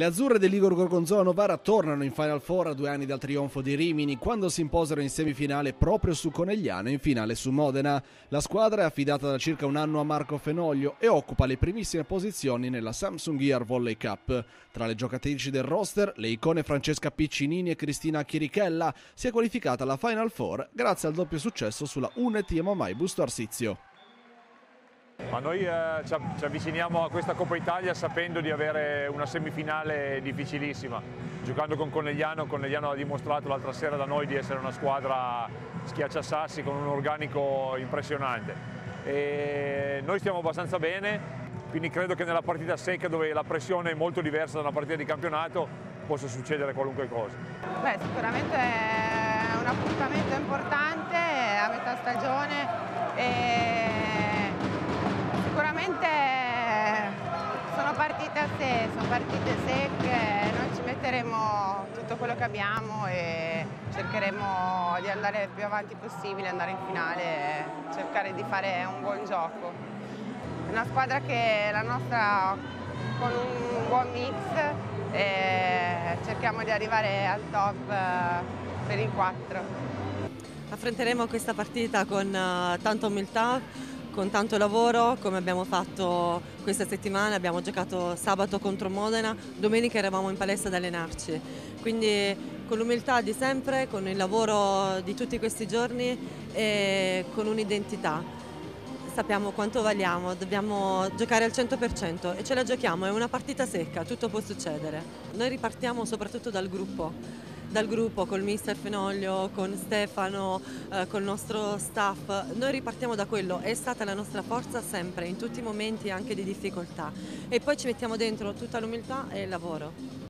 Le azzurre dell'Igor Gorgonzola Novara tornano in Final Four a due anni dal trionfo di Rimini quando si imposero in semifinale proprio su Conegliano e in finale su Modena. La squadra è affidata da circa un anno a Marco Fenoglio e occupa le primissime posizioni nella Samsung Gear Volley Cup. Tra le giocatrici del roster, le icone Francesca Piccinini e Cristina Chirichella si è qualificata alla Final Four grazie al doppio successo sulla Unet Yamamai Busto Arsizio. Ma noi eh, ci, ci avviciniamo a questa Coppa Italia sapendo di avere una semifinale difficilissima. Giocando con Conegliano, Conegliano ha dimostrato l'altra sera da noi di essere una squadra schiacciasassi con un organico impressionante. E noi stiamo abbastanza bene, quindi credo che nella partita secca dove la pressione è molto diversa da una partita di campionato possa succedere qualunque cosa. Beh, sicuramente è un appuntamento importante a metà stagione e partite a sé, sono partite secche, noi ci metteremo tutto quello che abbiamo e cercheremo di andare più avanti possibile, andare in finale e cercare di fare un buon gioco. È una squadra che è la nostra con un buon mix e cerchiamo di arrivare al top eh, per il 4. Affronteremo questa partita con eh, tanta umiltà, con tanto lavoro come abbiamo fatto questa settimana, abbiamo giocato sabato contro Modena, domenica eravamo in palestra ad allenarci, quindi con l'umiltà di sempre, con il lavoro di tutti questi giorni e con un'identità. Sappiamo quanto valiamo, dobbiamo giocare al 100% e ce la giochiamo, è una partita secca, tutto può succedere. Noi ripartiamo soprattutto dal gruppo dal gruppo, col mister Fenoglio, con Stefano, eh, col nostro staff. Noi ripartiamo da quello, è stata la nostra forza sempre, in tutti i momenti anche di difficoltà. E poi ci mettiamo dentro tutta l'umiltà e il lavoro.